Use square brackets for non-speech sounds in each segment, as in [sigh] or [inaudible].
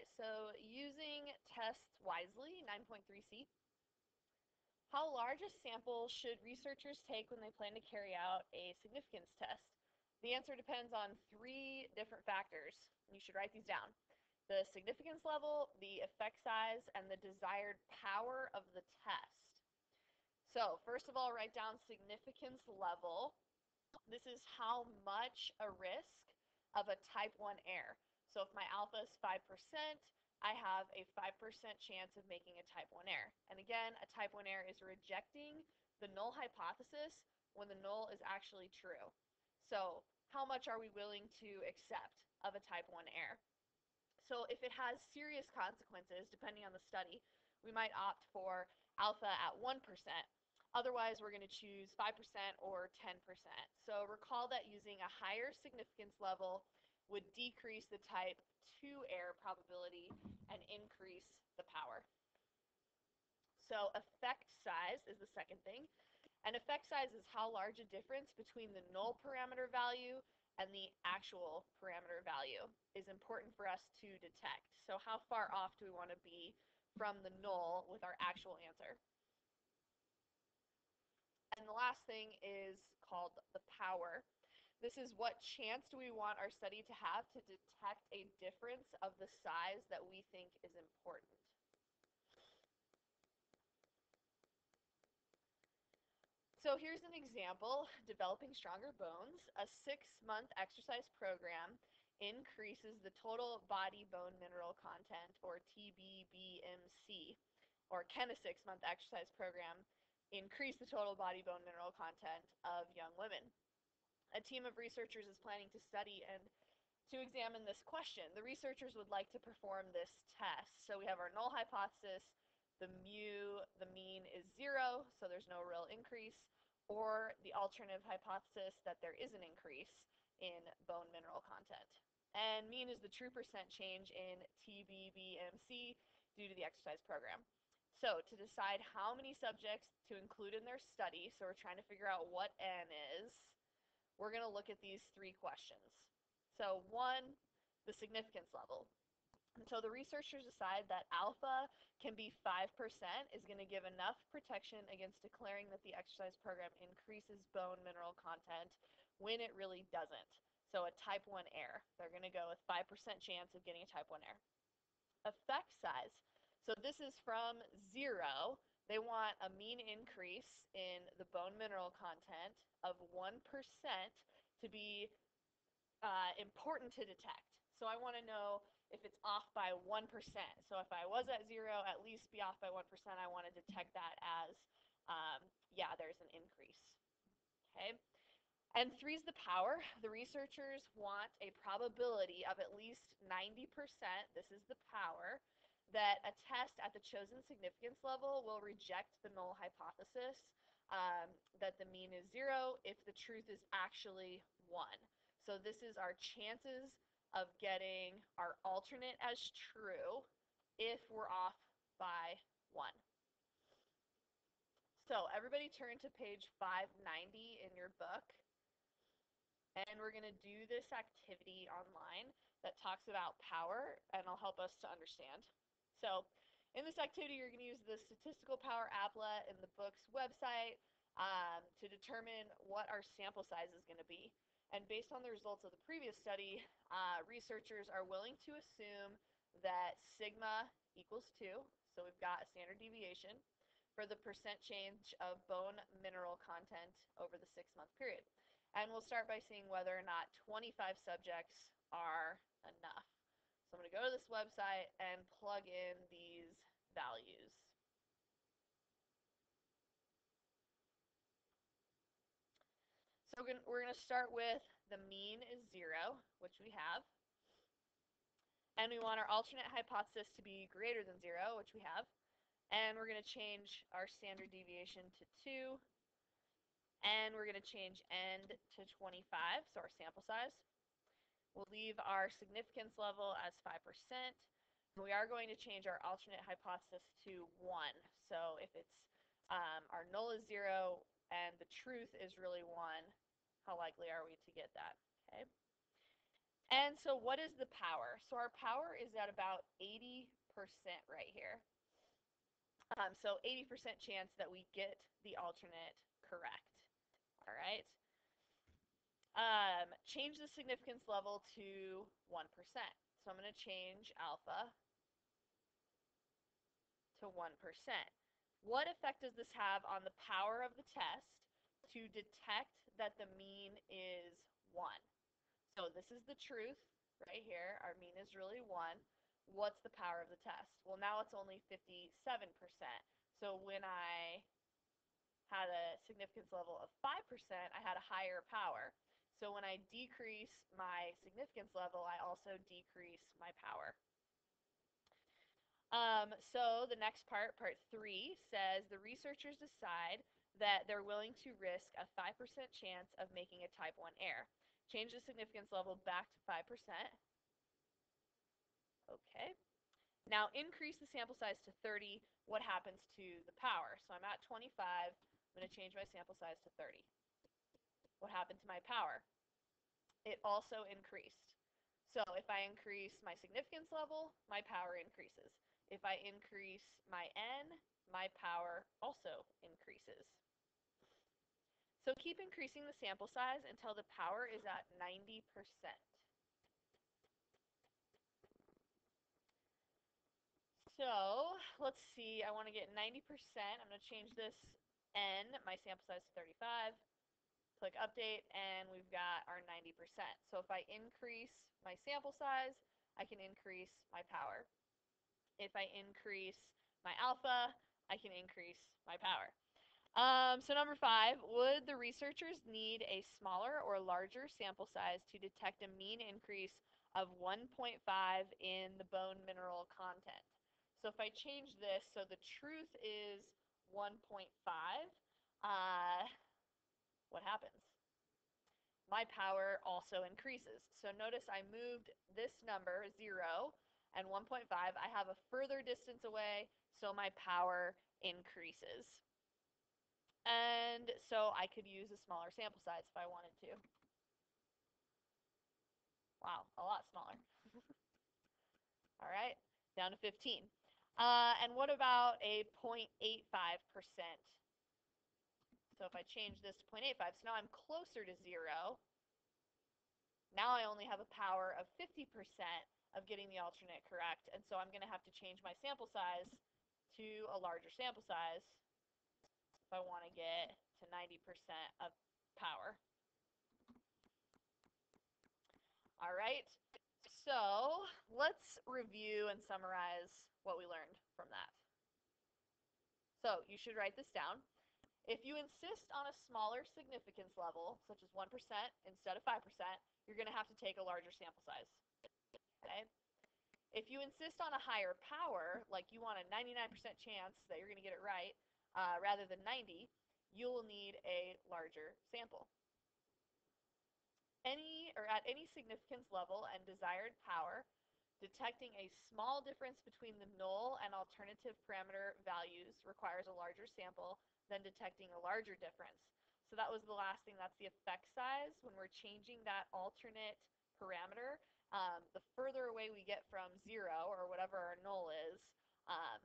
right, so using tests wisely, 9.3c. How large a sample should researchers take when they plan to carry out a significance test? The answer depends on three different factors. You should write these down. The significance level, the effect size, and the desired power of the test. So first of all, write down significance level. This is how much a risk of a type 1 error. So if my alpha is 5%, I have a 5% chance of making a type 1 error. And again, a type 1 error is rejecting the null hypothesis when the null is actually true. So how much are we willing to accept of a type 1 error? So if it has serious consequences, depending on the study, we might opt for alpha at 1%. Otherwise, we're going to choose 5% or 10%. So recall that using a higher significance level would decrease the type 2 error probability and increase the power. So effect size is the second thing. And effect size is how large a difference between the null parameter value and the actual parameter value is important for us to detect. So how far off do we want to be from the null with our actual answer? And the last thing is called the power. This is what chance do we want our study to have to detect a difference of the size that we think is important. So here's an example, developing stronger bones. A six-month exercise program increases the total body bone mineral content, or TBBMC, or can a six-month exercise program increase the total body bone mineral content of young women. A team of researchers is planning to study and to examine this question. The researchers would like to perform this test. So we have our null hypothesis, the mu, the mean is zero, so there's no real increase, or the alternative hypothesis that there is an increase in bone mineral content. And mean is the true percent change in TBBMC due to the exercise program. So to decide how many subjects to include in their study, so we're trying to figure out what n is, we're going to look at these three questions. So one, the significance level. And so the researchers decide that alpha can be 5% is going to give enough protection against declaring that the exercise program increases bone mineral content when it really doesn't. So a type 1 error. They're going to go with 5% chance of getting a type 1 error. Effect size. So this is from zero. They want a mean increase in the bone mineral content 1% to be uh, important to detect. So I want to know if it's off by 1%. So if I was at zero, at least be off by 1%. I want to detect that as, um, yeah, there's an increase. Okay. And three is the power. The researchers want a probability of at least 90%. This is the power that a test at the chosen significance level will reject the null hypothesis um, that the mean is zero if the truth is actually one. So this is our chances of getting our alternate as true if we're off by one. So everybody turn to page 590 in your book. And we're going to do this activity online that talks about power and it'll help us to understand. So in this activity, you're going to use the statistical power applet in the book's website um, to determine what our sample size is going to be. And based on the results of the previous study, uh, researchers are willing to assume that sigma equals 2, so we've got a standard deviation, for the percent change of bone mineral content over the six-month period. And we'll start by seeing whether or not 25 subjects are enough. So I'm going to go to this website and plug in these values. So we're going to start with the mean is 0, which we have. And we want our alternate hypothesis to be greater than 0, which we have. And we're going to change our standard deviation to 2. And we're going to change n to 25, so our sample size. We'll leave our significance level as 5%. We are going to change our alternate hypothesis to 1. So if it's um, our null is 0 and the truth is really 1, how likely are we to get that? Okay. And so what is the power? So our power is at about 80% right here. Um, so 80% chance that we get the alternate correct. All right. Um, change the significance level to 1%. So I'm going to change alpha to 1%. What effect does this have on the power of the test to detect that the mean is 1? So this is the truth right here. Our mean is really 1 what's the power of the test? Well, now it's only 57%. So when I had a significance level of 5%, I had a higher power. So when I decrease my significance level, I also decrease my power. Um, so the next part, part three, says the researchers decide that they're willing to risk a 5% chance of making a type 1 error. Change the significance level back to 5%. Okay. Now increase the sample size to 30. What happens to the power? So I'm at 25. I'm going to change my sample size to 30. What happened to my power? It also increased. So if I increase my significance level, my power increases. If I increase my n, my power also increases. So keep increasing the sample size until the power is at 90%. So let's see, I want to get 90%. I'm going to change this N, my sample size to 35. Click update, and we've got our 90%. So if I increase my sample size, I can increase my power. If I increase my alpha, I can increase my power. Um, so number five, would the researchers need a smaller or larger sample size to detect a mean increase of 1.5 in the bone mineral content? So if I change this, so the truth is 1.5, uh, what happens? My power also increases. So notice I moved this number, 0, and 1.5. I have a further distance away, so my power increases. And so I could use a smaller sample size if I wanted to. Wow, a lot smaller. [laughs] All right, down to 15. Uh, and what about a 0.85%? So if I change this to 0.85, so now I'm closer to zero. Now I only have a power of 50% of getting the alternate correct. And so I'm going to have to change my sample size to a larger sample size if I want to get to 90% of power. All right, so let's review and summarize what we learned from that. So you should write this down. If you insist on a smaller significance level, such as 1% instead of 5%, you're going to have to take a larger sample size. Okay? If you insist on a higher power, like you want a 99% chance that you're going to get it right, uh, rather than 90, you'll need a larger sample. Any or at any significance level and desired power, Detecting a small difference between the null and alternative parameter values requires a larger sample than detecting a larger difference. So that was the last thing, that's the effect size. When we're changing that alternate parameter, um, the further away we get from zero or whatever our null is, um,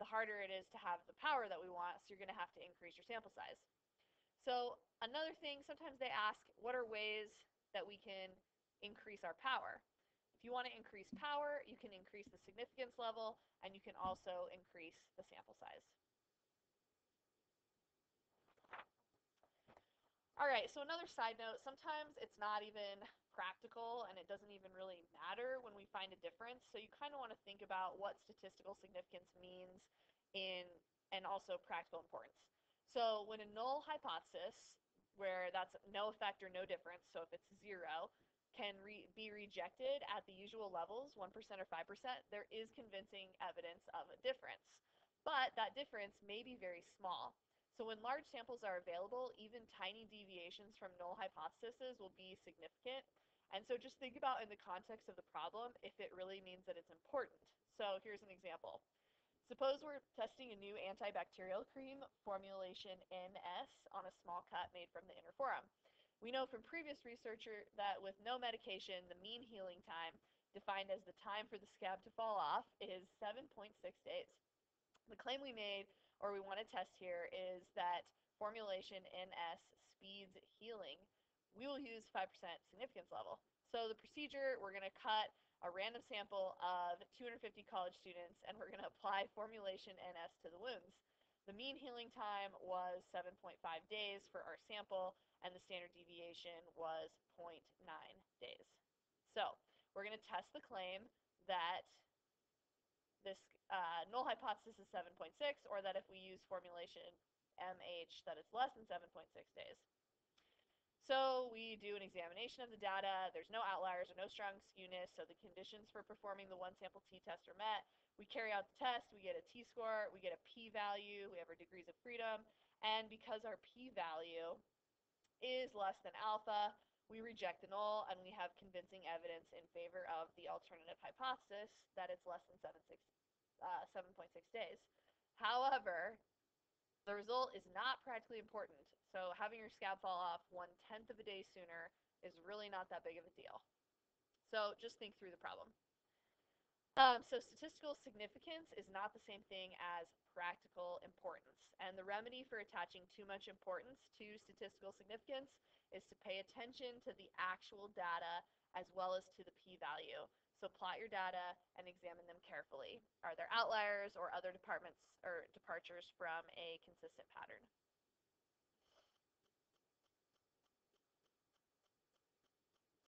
the harder it is to have the power that we want, so you're going to have to increase your sample size. So another thing, sometimes they ask, what are ways that we can increase our power? If you want to increase power, you can increase the significance level, and you can also increase the sample size. All right, so another side note, sometimes it's not even practical and it doesn't even really matter when we find a difference. So you kind of want to think about what statistical significance means in and also practical importance. So when a null hypothesis, where that's no effect or no difference, so if it's zero, can re be rejected at the usual levels, 1% or 5%, there is convincing evidence of a difference. But that difference may be very small. So when large samples are available, even tiny deviations from null hypotheses will be significant. And so just think about in the context of the problem if it really means that it's important. So here's an example. Suppose we're testing a new antibacterial cream, formulation NS, on a small cut made from the inner forearm. We know from previous researcher that with no medication, the mean healing time, defined as the time for the scab to fall off, is 7.6 days. The claim we made, or we want to test here, is that formulation NS speeds healing. We will use 5% significance level. So the procedure, we're going to cut a random sample of 250 college students and we're going to apply formulation NS to the wounds. The mean healing time was 7.5 days for our sample, and the standard deviation was 0.9 days. So we're going to test the claim that this uh, null hypothesis is 7.6, or that if we use formulation MH, that it's less than 7.6 days. So we do an examination of the data. There's no outliers or no strong skewness, so the conditions for performing the one sample t-test are met. We carry out the test, we get a t-score, we get a p-value, we have our degrees of freedom, and because our p-value is less than alpha, we reject the null and we have convincing evidence in favor of the alternative hypothesis that it's less than 7.6 uh, days. However, the result is not practically important so having your scab fall off one tenth of a day sooner is really not that big of a deal. So just think through the problem. Um, so statistical significance is not the same thing as practical importance. And the remedy for attaching too much importance to statistical significance is to pay attention to the actual data as well as to the p-value. So plot your data and examine them carefully. Are there outliers or other departments or departures from a consistent pattern?